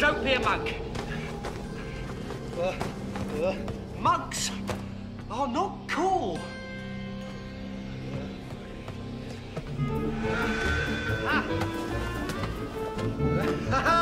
Don't be a monk. Uh, uh. Monks are not cool. Uh. Ah.